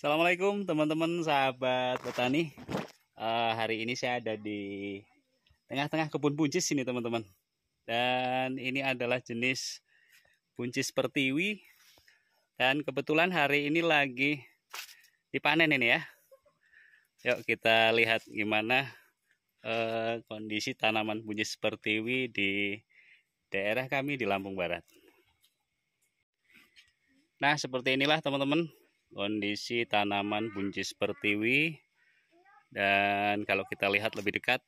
Assalamualaikum teman-teman sahabat petani. Uh, hari ini saya ada di tengah-tengah kebun buncis ini teman-teman. Dan ini adalah jenis buncis pertiwi. Dan kebetulan hari ini lagi dipanen ini ya. Yuk kita lihat gimana uh, kondisi tanaman buncis pertiwi di daerah kami di Lampung Barat. Nah seperti inilah teman-teman kondisi tanaman buncis pertiwi. Dan kalau kita lihat lebih dekat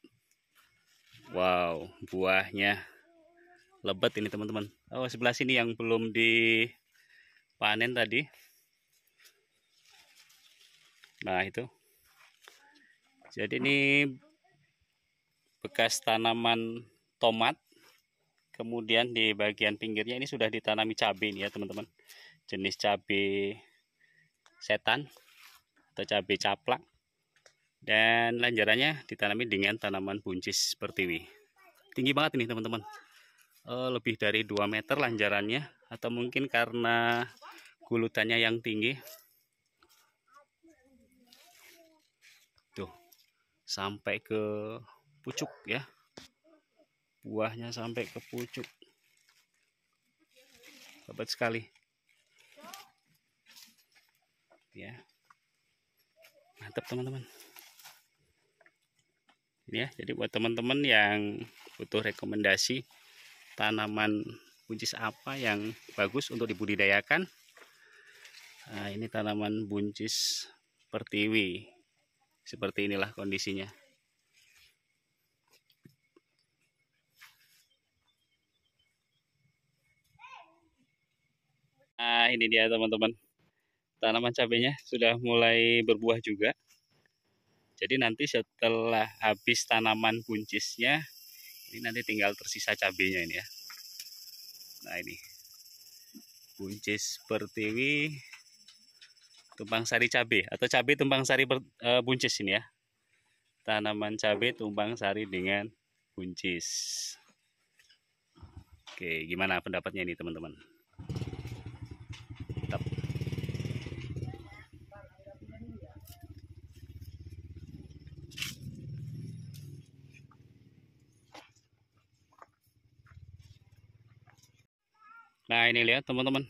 wow buahnya lebat ini teman-teman. Oh sebelah sini yang belum dipanen tadi. Nah itu. Jadi ini bekas tanaman tomat. Kemudian di bagian pinggirnya ini sudah ditanami cabai ini ya teman-teman. Jenis cabai setan atau cabai caplak. Dan lanjarannya ditanami dengan tanaman buncis pertiwi tinggi banget ini teman-teman. E, lebih dari 2 meter lanjarannya atau mungkin karena gulutannya yang tinggi. Tuh sampai ke pucuk ya. Buahnya sampai ke pucuk. Hebat sekali ya. Mantap teman-teman. Ya jadi buat teman-teman yang butuh rekomendasi tanaman buncis apa yang bagus untuk dibudidayakan nah, ini tanaman buncis pertiwi. Seperti inilah kondisinya. Nah ini dia teman-teman tanaman cabenya sudah mulai berbuah juga. Jadi nanti setelah habis tanaman buncisnya, ini nanti tinggal tersisa cabenya ini ya. Nah ini, buncis pertiwi tumpang sari cabe atau cabe tumpang sari ber, e, buncis ini ya. Tanaman cabe tumpang sari dengan buncis. Oke, gimana pendapatnya ini teman-teman? Nah ini lihat teman-teman.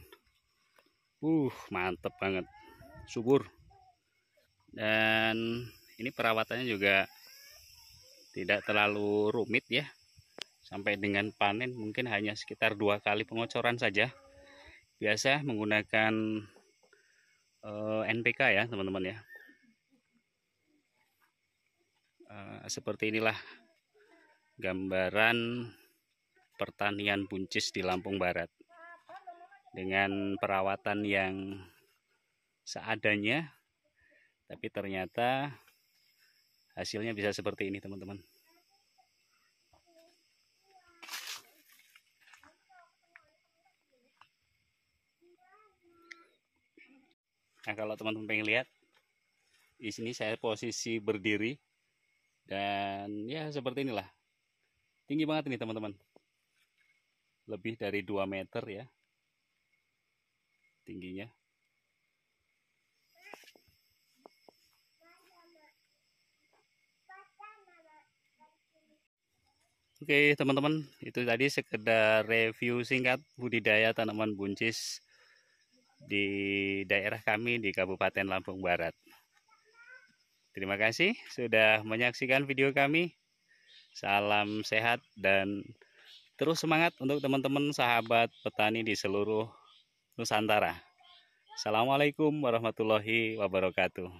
Uh mantep banget. Subur. Dan ini perawatannya juga tidak terlalu rumit ya. Sampai dengan panen mungkin hanya sekitar dua kali pengocoran saja. Biasa menggunakan uh, eh, NPK ya teman-teman ya. Uh, seperti inilah gambaran pertanian buncis di Lampung Barat dengan perawatan yang seadanya tapi ternyata hasilnya bisa seperti ini teman-teman. Nah kalau teman-teman pengen lihat di sini saya posisi berdiri dan ya seperti inilah. Tinggi banget ini teman-teman. Lebih dari 2 meter ya tingginya Oke teman-teman itu tadi sekedar review singkat budidaya tanaman buncis di daerah kami di Kabupaten Lampung Barat. Terima kasih sudah menyaksikan video kami. Salam sehat dan terus semangat untuk teman-teman sahabat petani di seluruh Nusantara. Assalamualaikum warahmatullahi wabarakatuh.